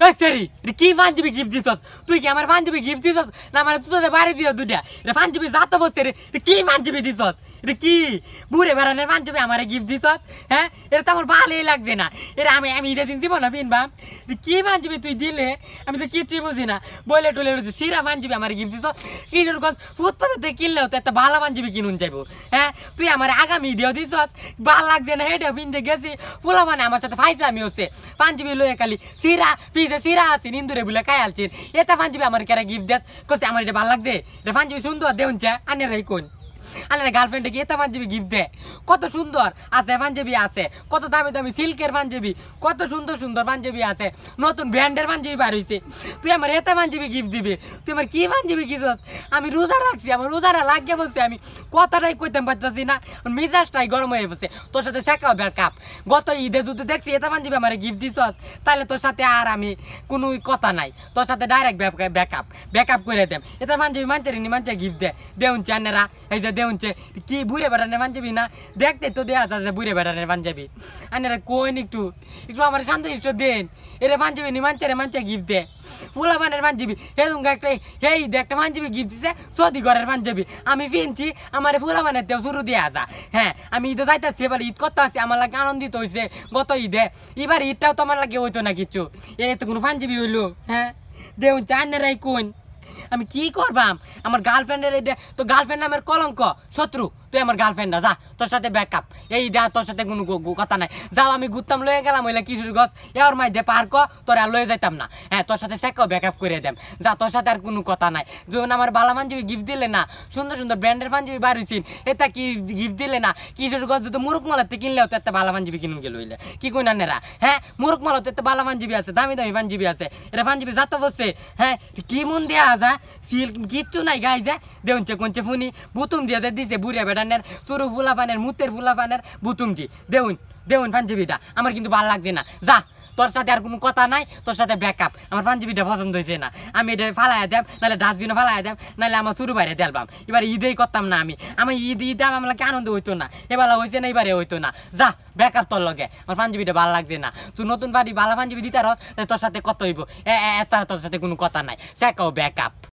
সেরি কি পাঞ্জাবি গিফট দিছ তুই কি আমার পাঞ্জাবি গিফট দিছ না মানে তুই তোদের বাড়ি দিছ দুটা এটা পাঞ্জাবি যাত বসছে রে কি পাঞ্জাবি দিছ এটা কি? বুড়ে বেড়ানোর পাঞ্জাবি আমার গিফট দিছ হ্যাঁ? এটা তো আমার ভালোই লাগছে না। এটা আমি আমি ঈদের দিন দিব না পিনবাম কি পাঞ্জাবি তুই দিলে? আমি তো কিছুই বুঝি না। বলে টলে রয়েছে সিরা পাঞ্জাবি আমার গিফট দিছ। কি জন্য ফুটপাতে কিনলেও তো একটা ভালো পাঞ্জাবি কিনুন যাইব। হ্যাঁ? তুই আমার আগামী দিও দিছ ভালো লাগছে না হেঁটে পিনতে গেছি। ফুলা মানে আমার সাথে ফাইজলামি হচ্ছে। পাঞ্জাবি লয়ে খালি সিরা পিসে সিরা আছে, নিন্দুরে বলে কাই আলছেন। এটা পাঞ্জাবি আমার কেরা গিফট দেস কছে আমার এটা ভালো লাগছে। এটা পাঞ্জাবি সুন্দর দেউন চা, আনে রাই কোন? আনে গার্লফ্রেন্ডে কি এটা পাঞ্জাবি গিফট দেয় কত সুন্দর। আছে পাঞ্জাবি আছে, কত দামি দামি সিল্কের পাঞ্জাবি, কত সুন্দর সুন্দর পাঞ্জাবি আছে, নতুন ব্র্যান্ডের পাঞ্জাবি বার হইছে। তুই আমার এতে পাঞ্জাবি গিফট দিবি, তুই আমার কি পাঞ্জাবি গিফট আমি রোজা রাখছি, আমার রোজারা লাগিয়ে বসছে, আমি কথাটাই কইতে পারতেছি না মিজাজটাই গরম হয়ে বসে তোর সাথে শেখাও বের কাপ। গত ঈদে যদি দেখছি এটা পাঞ্জাবি আমার গিফট দিছ তাহলে তোর সাথে আর আমি কোনো কথা নাই। তোর সাথে ডাইরেক্ট ব্যাকআপ ব্যাকআপ করে দেম। এটা পাঞ্জাবি মানছে নি মানছে গিফট দে। দেউন চানেরা এই যে দেউনছে কি বুড়ে বেড়ানের পাঞ্জাবি না? দেখতে তো দেয়া আছে বুড়ে বেড়ানের পাঞ্জাবি। আনেরা কোন একটু একটু আমার শান্তি ইষ্ট দেন। এরে পাঞ্জাবি নি মানছে রে মানছে গিফট দে। ফুলা বানের পাঞ্জাবি এরকম একটা হেই দে একটা পাঞ্জাবি গিফট দিছে, সৌদি ঘরের পাঞ্জাবি। আমি কিনছি আমার ফুলা বানের তেও শুরু দিয়ে আসা হ্যাঁ আমি ঈদে যাইতেছি, এবার ঈদ করতে আসছি আমার লাগে আনন্দিত হয়েছে গত ঈদে। এবার ঈদটাও তো আমার লাগে হইতো না কিছু। এ তো কোনো পাঞ্জাবি হইল হ্যাঁ? দেউন চান্নারাই কোন আমি কি করবাম? আমার গার্লফ্রেন্ডের তো গার্লফ্রেন্ড নামের কলঙ্ক শত্রু। তুই আমার গার্লফ্রেন্ড যা, তোর সাথে ব্যাকআপ এই দা তোর সাথে কোনো কথা নাই। যাও, আমি ঘুরতাম, লয়ে গেলাম ওইলা কিশোর গছ এর মাই দে পার্ক তোর আর লয়ে যাইতাম না। হ্যাঁ তোর সাথে সেকাও ব্যাকআপ করে দেম। যা, তোর সাথে আর কোনো কথা নাই। যখন আমার বালা পাঞ্জাবি গিফট দিলে না, সুন্দর সুন্দর ব্র্যান্ডের পাঞ্জাবি বার হইছিন এটা কি গিফট দিলে না কিশোর গছ যদি মুরুক মালাতে কিনলেও তো একটা বালা পাঞ্জাবি কিনুন গেল হইলে। কি কই না নেরা? হ্যাঁ মুরুক মালা তো একটা বালা পাঞ্জাবি আছে, দামি দামি পাঞ্জাবি আছে। এটা পাঞ্জাবি যাত বসছে হ্যাঁ কি মন দেয়া যা সিল কিচ্ছু নাই গাই যা দেউনছে কোনছে ফুনি, বুতুম দিয়ে দিছে, বুড়িয়া বেড়ানের চুরু ফুলা পানের মুতের ফুলা পানের বুতুম দি দেউন দেউন পাঞ্জাবিটা। আমার কিন্তু ভালো লাগছে না। যা, তোর সাথে আর কোনো কথা নাই, তোর সাথে ব্যাকআপ আমার পাঞ্জাবিটা পছন্দ হয়েছে না। আমি এটা ফালাই দেব নাহলে ডাস্টবিনে ফালাই দেব নাহলে আমার চুরু বাইরে দেলবাম এবার ঈদেই করতাম না আমি। আমি ঈদ, ঈদে আমার লাগে আনন্দ হইতো না। এবার হয়েছে না, এবারে হইতো না। যা ব্যাকআপ তোর লগে। আমার পাঞ্জাবিটা ভালো লাগছে না। তুই নতুন বাড়ি ভালো পাঞ্জাবি দিতে রস তোর সাথে কত হইব? এ তার তোর সাথে কোনো কথা নাই। সেকাও ব্যাকআপ